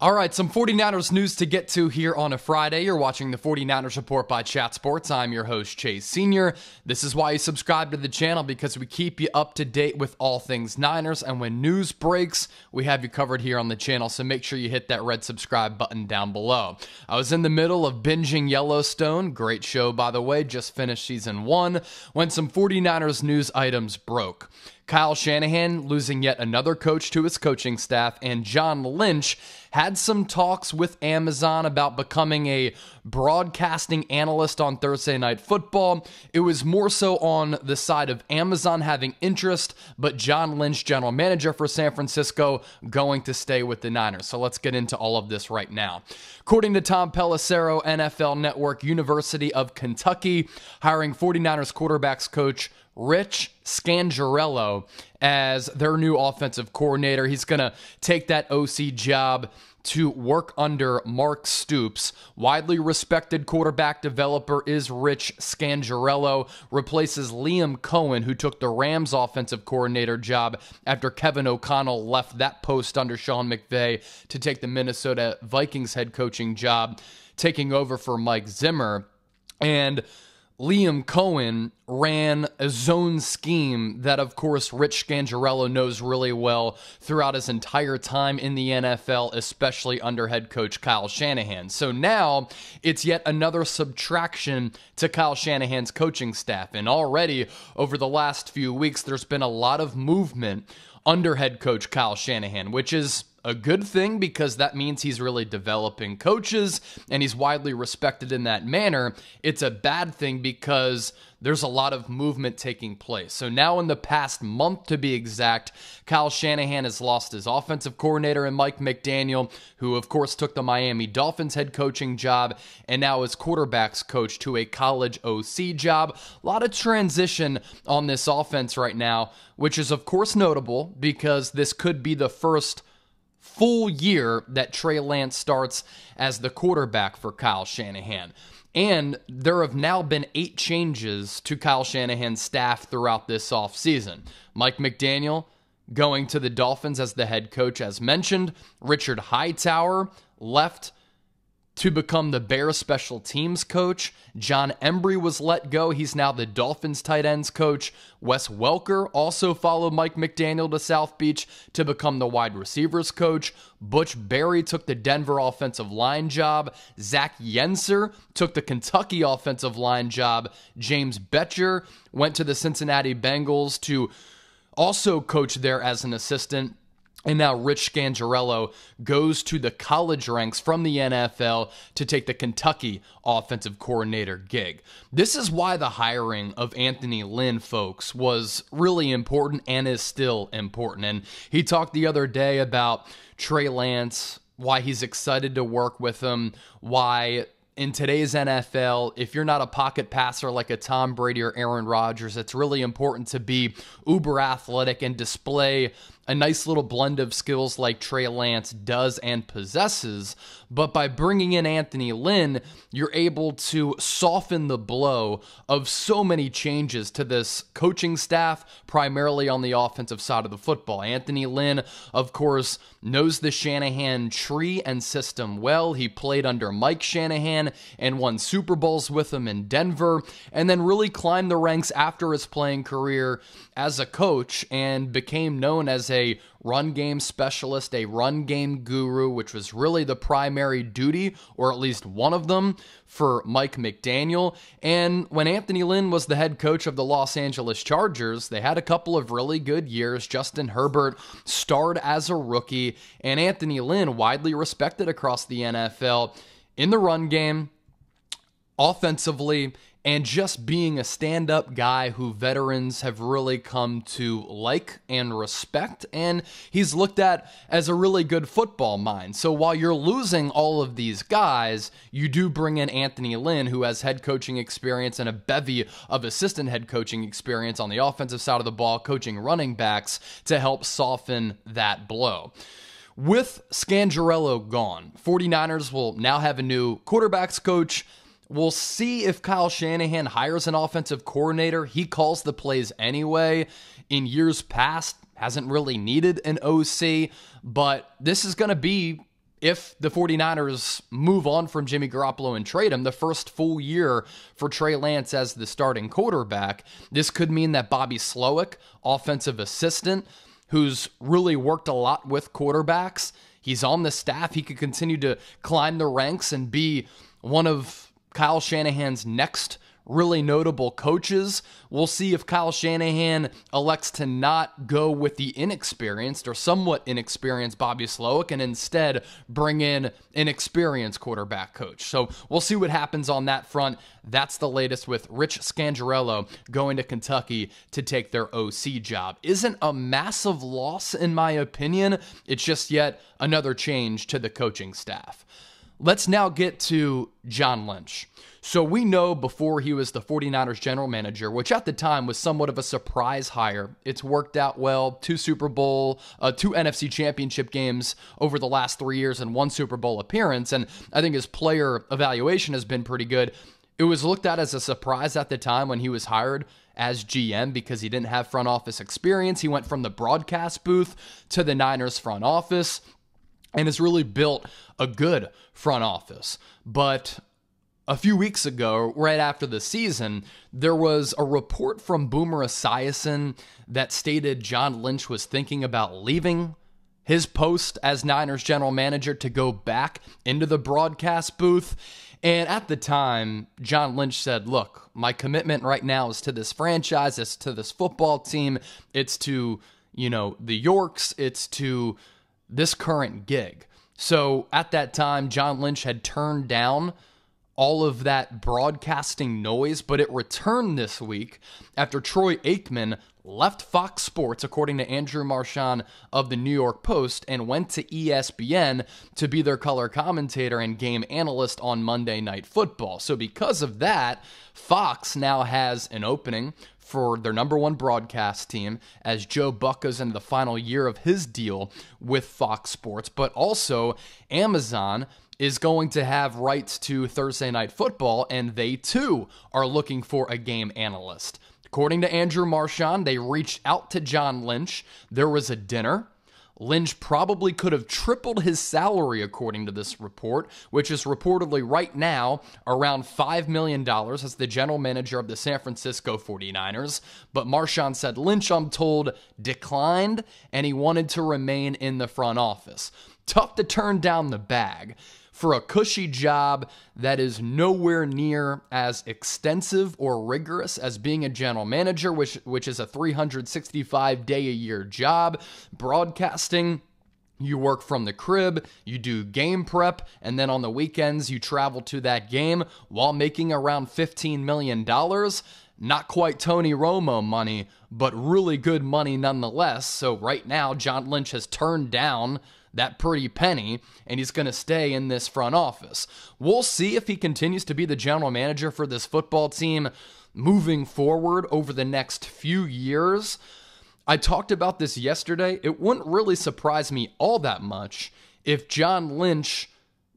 All right, some 49ers news to get to here on a Friday. You're watching the 49ers Report by Chat Sports. I'm your host, Chase Senior This is why you subscribe to the channel because we keep you up to date with all things Niners. And when news breaks, we have you covered here on the channel. So make sure you hit that red subscribe button down below. I was in the middle of binging Yellowstone. Great show, by the way. Just finished season one when some 49ers news items broke. Kyle Shanahan losing yet another coach to his coaching staff, and John Lynch had some talks with Amazon about becoming a broadcasting analyst on Thursday Night Football. It was more so on the side of Amazon having interest, but John Lynch, general manager for San Francisco, going to stay with the Niners. So let's get into all of this right now. According to Tom Pelissero, NFL Network, University of Kentucky, hiring 49ers quarterbacks coach Rich Scangarello as their new offensive coordinator. He's going to take that OC job to work under Mark Stoops. Widely respected quarterback developer is Rich Scangarello, replaces Liam Coen, who took the Rams offensive coordinator job after Kevin O'Connell left that post under Sean McVay to take the Minnesota Vikings head coaching job, taking over for Mike Zimmer. And Liam Coen ran a zone scheme that, of course, Rich Scangarello knows really well throughout his entire time in the NFL, especially under head coach Kyle Shanahan. So now it's yet another subtraction to Kyle Shanahan's coaching staff. And already over the last few weeks, there's been a lot of movement under head coach Kyle Shanahan, which is a good thing because that means he's really developing coaches and he's widely respected in that manner. It's a bad thing because there's a lot of movement taking place. So now, in the past month to be exact, Kyle Shanahan has lost his offensive coordinator and Mike McDaniel, who of course took the Miami Dolphins head coaching job and now is quarterbacks coach to a college OC job. A lot of transition on this offense right now, which is of course notable because this could be the first full year that Trey Lance starts as the quarterback for Kyle Shanahan. And there have now been eight changes to Kyle Shanahan's staff throughout this offseason. Mike McDaniel going to the Dolphins as the head coach, as mentioned. Richard Hightower left to become the Bears special teams coach. Jon Embree was let go. He's now the Dolphins tight ends coach. Wes Welker also followed Mike McDaniel to South Beach to become the wide receivers coach. Butch Barry took the Denver offensive line job. Zach Yenser took the Kentucky offensive line job. James Bettcher went to the Cincinnati Bengals to also coach there as an assistant. And now Rich Scangarello goes to the college ranks from the NFL to take the Kentucky offensive coordinator gig. This is why the hiring of Anthony Lynn, folks, was really important and is still important. And he talked the other day about Trey Lance, why he's excited to work with him, why in today's NFL, if you're not a pocket passer like a Tom Brady or Aaron Rodgers, it's really important to be uber athletic and display a nice little blend of skills like Trey Lance does and possesses. But by bringing in Anthony Lynn, you're able to soften the blow of so many changes to this coaching staff, primarily on the offensive side of the football. Anthony Lynn, of course, knows the Shanahan tree and system well. He played under Mike Shanahan and won Super Bowls with him in Denver, and then really climbed the ranks after his playing career as a coach and became known as a run game specialist, a run game guru, which was really the primary duty, or at least one of them, for Mike McDaniel. And when Anthony Lynn was the head coach of the Los Angeles Chargers, they had a couple of really good years. Justin Herbert starred as a rookie, and Anthony Lynn, widely respected across the NFL in the run game, offensively, and just being a stand up guy who veterans have really come to like and respect. And he's looked at as a really good football mind. So while you're losing all of these guys, you do bring in Anthony Lynn, who has head coaching experience and a bevy of assistant head coaching experience on the offensive side of the ball, coaching running backs to help soften that blow. With Scangarello gone, 49ers will now have a new quarterbacks coach We'll see if Kyle Shanahan hires an offensive coordinator. He calls the plays anyway. In years past, hasn't really needed an OC, but this is going to be if the 49ers move on from Jimmy Garoppolo and trade him, the first full year for Trey Lance as the starting quarterback, this could mean that Bobby Slowik, offensive assistant, who's really worked a lot with quarterbacks, he's on the staff. He could continue to climb the ranks and be one of Kyle Shanahan's next really notable coaches. We'll see if Kyle Shanahan elects to not go with the inexperienced or somewhat inexperienced Bobby Slowik and instead bring in an experienced quarterback coach. So we'll see what happens on that front. That's the latest with Rich Scangarello going to Kentucky to take their OC job. Isn't a massive loss, in my opinion. It's just yet another change to the coaching staff. Let's now get to John Lynch. So we know before he was the 49ers general manager, which at the time was somewhat of a surprise hire. It's worked out well. Two Super Bowl, uh, two NFC championship games over the last three years and one Super Bowl appearance. And I think his player evaluation has been pretty good. It was looked at as a surprise at the time when he was hired as GM because he didn't have front office experience. He went from the broadcast booth to the Niners front office and has really built a good front office. But a few weeks ago, right after the season, there was a report from Boomer Esiason that stated John Lynch was thinking about leaving his post as Niners general manager to go back into the broadcast booth. And at the time, John Lynch said, Look, my commitment right now is to this franchise, it's to this football team, it's to, you know, the Yorks, it's to this current gig. So at that time, John Lynch had turned down all of that broadcasting noise, but it returned this week after Troy Aikman left Fox Sports, according to Andrew Marchand of the New York Post, and went to ESPN to be their color commentator and game analyst on Monday Night Football. So, because of that, Fox now has an opening for their number one broadcast team as Joe Buck goes into the final year of his deal with Fox Sports, but also Amazon is going to have rights to Thursday Night Football, and they too are looking for a game analyst. According to Andrew Marchand, they reached out to John Lynch. There was a dinner. Lynch probably could have tripled his salary, according to this report, which is reportedly right now around $5 million as the general manager of the San Francisco 49ers. But Marchand said Lynch, I'm told, declined and he wanted to remain in the front office. Tough to turn down the bag for a cushy job that is nowhere near as extensive or rigorous as being a general manager, which, which is a 365 day a year job. Broadcasting, you work from the crib, you do game prep, and then on the weekends you travel to that game while making around $15 million. Not quite Tony Romo money, but really good money nonetheless. So, right now, John Lynch has turned down that pretty penny, and he's going to stay in this front office. We'll see if he continues to be the general manager for this football team moving forward over the next few years. I talked about this yesterday. It wouldn't really surprise me all that much if John Lynch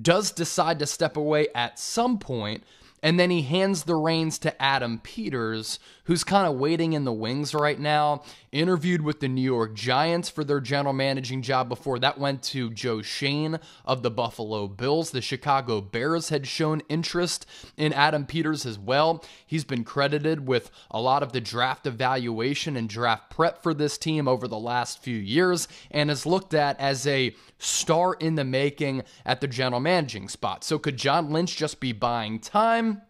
does decide to step away at some point and then he hands the reins to Adam Peters, who's kind of waiting in the wings right now. Interviewed with the New York Giants for their general managing job before that went to Joe Schoen of the Buffalo Bills. The Chicago Bears had shown interest in Adam Peters as well. He's been credited with a lot of the draft evaluation and draft prep for this team over the last few years and is looked at as a star in the making at the general managing spot. So could John Lynch just be buying time?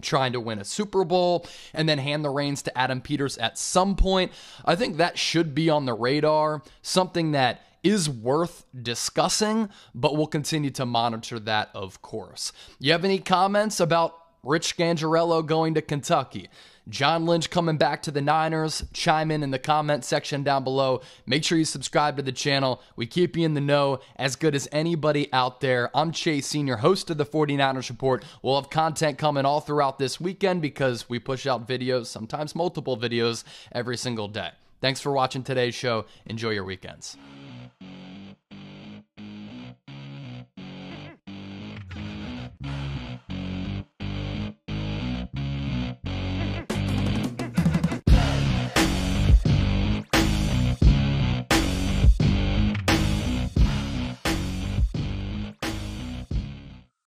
Trying to win a Super Bowl and then hand the reins to Adam Peters at some point. I think that should be on the radar, something that is worth discussing, but we'll continue to monitor that, of course. You have any comments about Rich Scangarello going to Kentucky? John Lynch coming back to the Niners. Chime in in the comment section down below. Make sure you subscribe to the channel. We keep you in the know as good as anybody out there. I'm Chase Senior, host of the 49ers Report. We'll have content coming all throughout this weekend because we push out videos, sometimes multiple videos, every single day. Thanks for watching today's show. Enjoy your weekends.